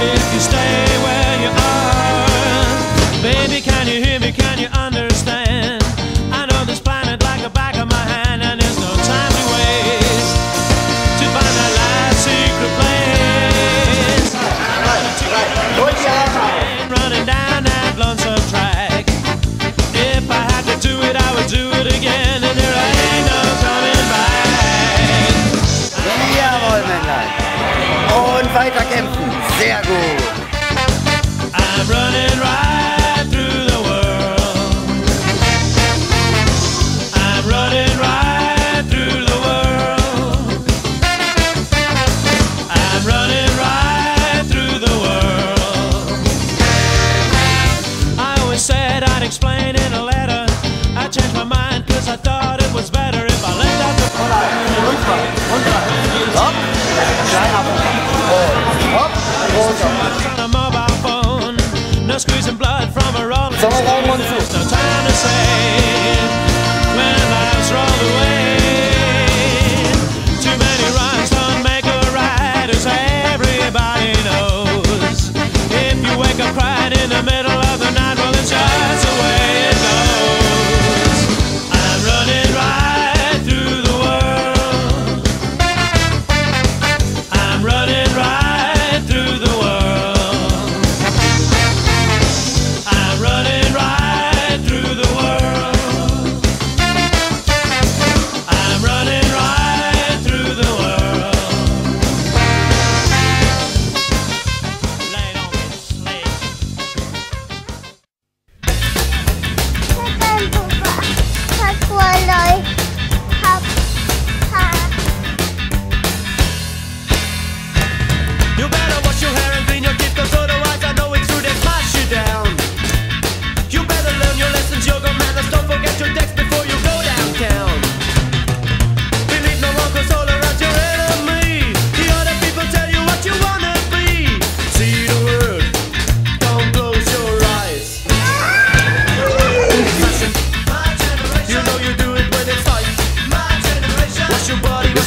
if you stay where you are. Baby, can you hear me? Can you understand? I know this planet like the back of my hand, and there's no time to waste to find that last secret place. Running down that lonesome track. If I had to do it, I would do it again, and there ain't no coming back. Wir wollen Wollmänner. Und weiter kämpfen. Sehr gut. I'm running right. It's all long one time to say when away. Too many make a everybody knows. If you wake up crying in the middle of the night.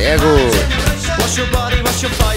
Sehr gut. Wash your body, wash your body.